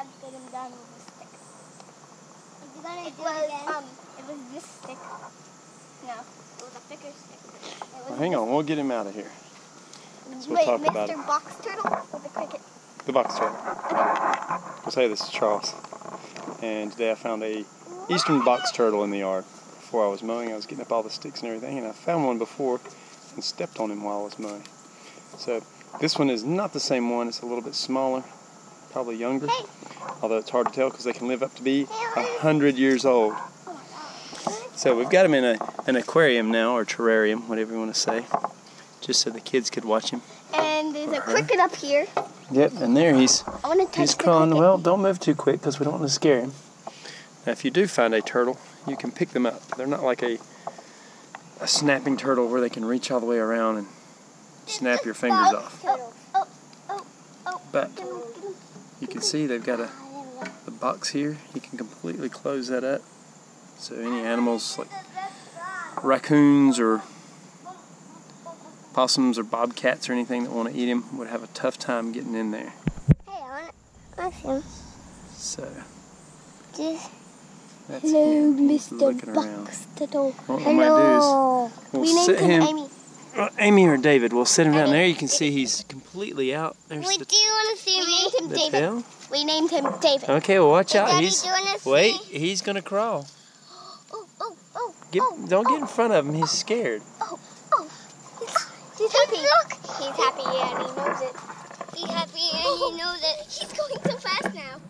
had to get him down with a stick. Are you gonna It do was, it again? um, it was this stick. No, it was a thicker stick. Well, hang on, we'll get him out of here. we'll Wait, talk Mr. about it. Box Turtle with the cricket. The box turtle. We'll say this is Charles. And today I found a eastern box turtle in the yard. Before I was mowing, I was getting up all the sticks and everything, and I found one before and stepped on him while I was mowing. So this one is not the same one. It's a little bit smaller, probably younger. Hey. Although it's hard to tell because they can live up to be a hundred years old. So we've got him in a, an aquarium now, or terrarium, whatever you want to say, just so the kids could watch him. And there's a cricket up here. Yep, and there he's I want to touch He's crawling. Well, don't move too quick because we don't want to scare him. Now, if you do find a turtle, you can pick them up. They're not like a a snapping turtle where they can reach all the way around and snap your fingers off. Oh, oh, oh. oh. But Get him, get him. you can see they've got a box here. You can completely close that up. So any animals like raccoons or possums or bobcats or anything that want to eat him would have a tough time getting in there. Hey, I want I see him. So Just that's Hello, him. He's Mr. looking around. Box Turtle. What we might do is we'll we sit him. Amy. Well, Amy or David, we'll sit him down there. You can see he's completely out. There's Wait, the, do you want to see We named him the David. tail. We named him David. Okay, well watch Hey, out. Daddy, He's do you wait. me? He's gonna crawl. Oh, oh, oh, Get, oh, don't oh, get in front of him. He's scared. oh. oh, He's happy. Look. He's happy and he knows it. He's happy and he oh. knows it. He's going so fast now.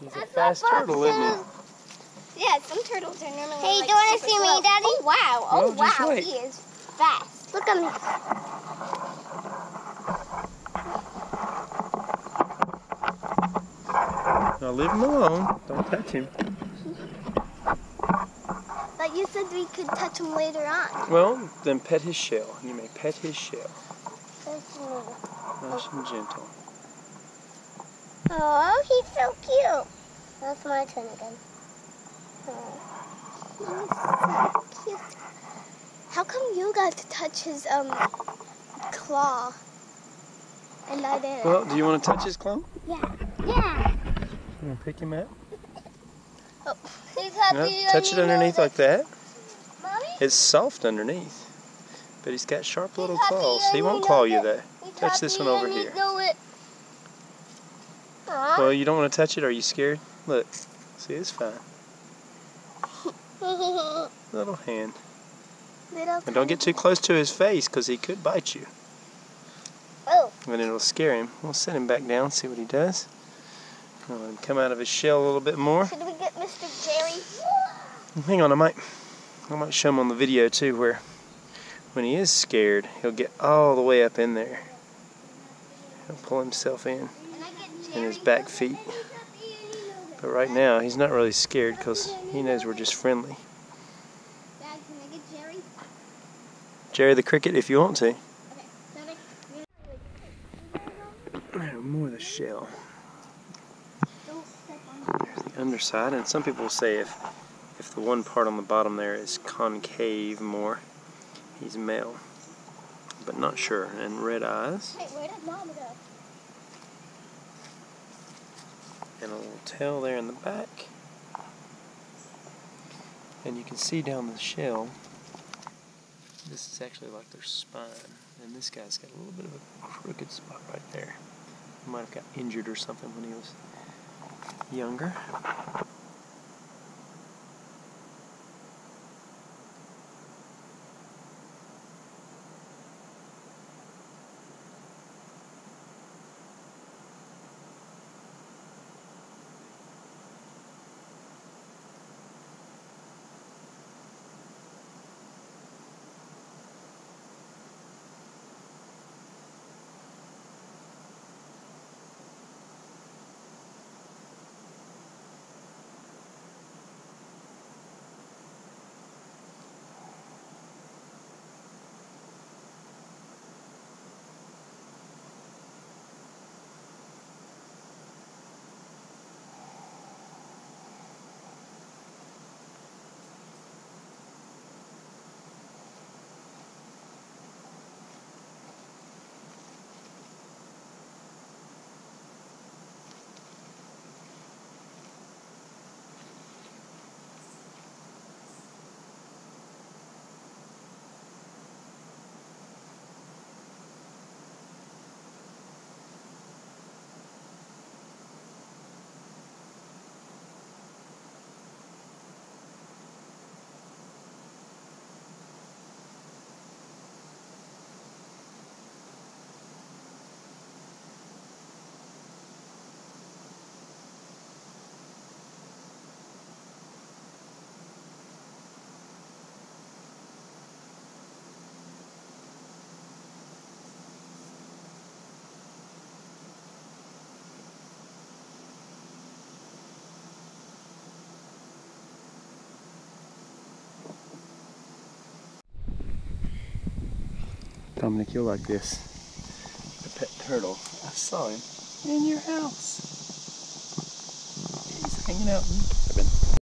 He's a fast not turtle, isn't he? Yeah, some turtles are normally Hey, like do you wanna super see me. Daddy? Oh, wow. Oh, Well, just wow. wait. He is fast. Look at me. Now leave him alone. Don't touch him. But you said we could touch him later on. Well, then pet his shell. You may pet his shell. Nice and gentle. Oh, he's so cute. That's my turn again. Oh. He's so cute. How come you got to touch his um claw? And I didn't. Well, do you want to touch his claw? Yeah. Yeah. You want to pick him up? Oh, he's happy No, uh, touch it underneath like that. Mommy? It's soft underneath. But he's got sharp little claws. and He won't claw you there. Touch this one uh, over here. know it. Aw. Well, you don't want to touch it? Are you scared? Look. See, it's fine. Little hand. Little And don't get too close to his face because he could bite you. oh. And it'll scare him. We'll set him back down, see what he does. Come out of his shell a little bit more. Should we get Mr. Jerry? Hang on, I might, I might show him on the video too, where when he is scared, he'll get all the way up in there. He'll pull himself in, Can I get in his back feet. But right now, he's not really scared because he knows we're just friendly. Can I get Jerry? Jerry the cricket, if you want to. Oh, More of the shell. don't step on There's the underside, and some people say if if the one part on the bottom there is concave more, he's male. But not sure. And red eyes, Hey, where did Mom go? and a little tail there in the back. And you can see down the shell, this is actually like their spine. And this guy's got a little bit of a crooked spot right there. He might have got injured or something when he was younger. To kill like this. The pet turtle. I saw him in your house. He's hanging out